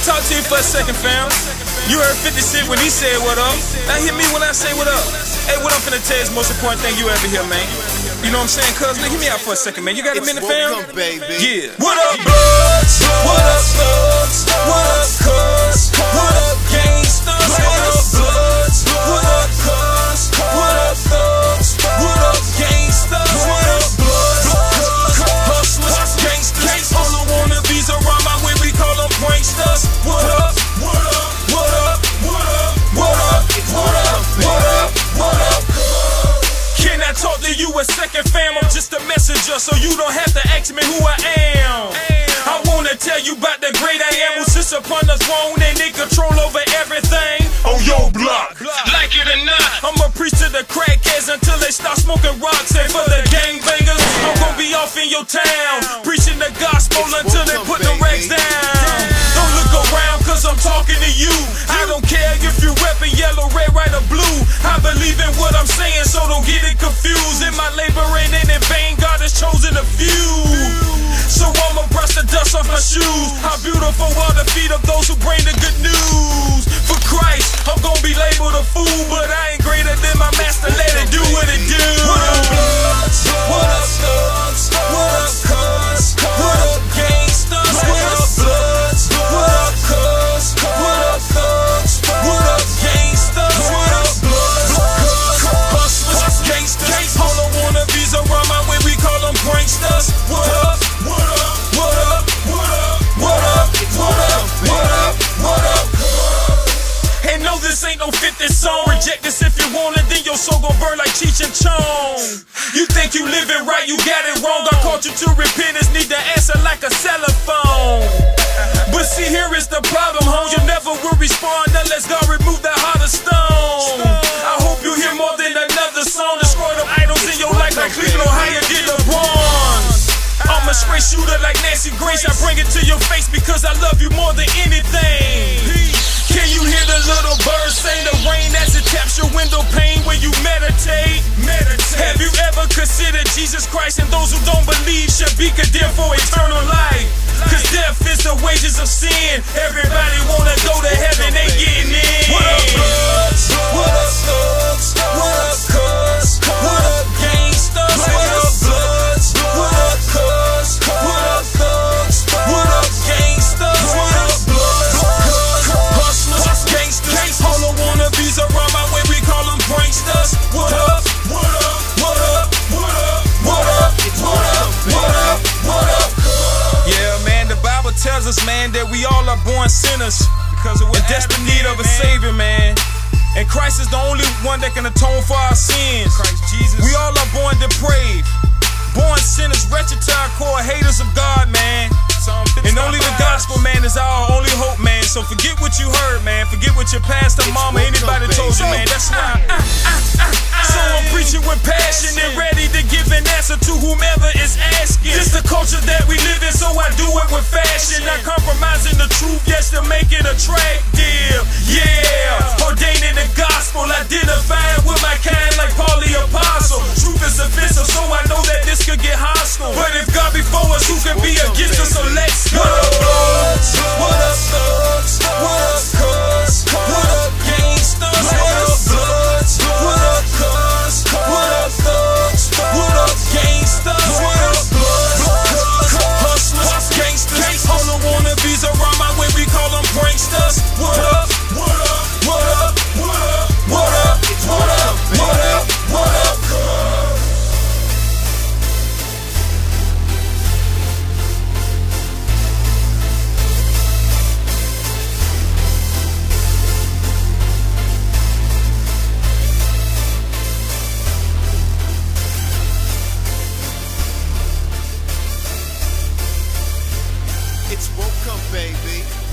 for a second, fam. You heard 50 Cent when he said what up. Now hear me when I say what up. Hey, what I'm finna tell you is the most important thing you ever hear, man. You know what I'm saying? Cuz, nigga, hear me out for a second, man. You got a minute, fam? Yeah. What up, bloods? A second, fam? I'm just a messenger, so you don't have to ask me who I am. I wanna tell you about the great I am who sits upon the throne and in control over everything on your block. Like it or not, I'ma preach to the crackheads until they start smoking rocks. And for the gangbangers, I'm gonna be off in your town, preaching the gospel until they put the racks down. Don't look around, cause I'm talking to you. I don't care if you reppin' yellow, red, white, or blue. I believe in what I'm saying, so don't get it confused. for all the feet of those this ain't no 50 song. Reject this if you want it, then your soul gon' burn like Cheech and Chong. You think you living right, you got it wrong. I called you to repentance, need to answer like a telephone. But see, here is the problem, home. You never will respond unless God remove that heart of stone. I hope you hear more than another song. Destroy the idols in your life like Cleveland, Ohio did LeBron. I'm a straight shooter like Nancy Grace. I bring it to your face because I love you more than anything. Can you hear the little birds sing the rain as it taps your window pane when you meditate? Meditate. Have you ever considered Jesus Christ and those who don't believe should be condemned for eternal life? Cause death is the wages of sin. Everybody wanna go to heaven, they getting in. Us, man, that we all are born sinners because we're in desperate need of a savior, man. And Christ is the only one that can atone for our sins. Christ Jesus. We all are born depraved. Born sinners, wretched to our core, haters of God, man. And only the gospel, man, is our only hope, man. So forget what you heard, man. Forget what your pastor, mama, anybody told you, man. That's why. So I'm preaching with passion and culture that we live in, so I do it with fashion. Not compromising the truth, yes, to make it attractive. Yeah, ordaining the gospel, identifying with my kind like Paul the Apostle. Truth is offensive, so I know that this could get hostile. But if God before us, who can be against us? So let's go. It's welcome, baby.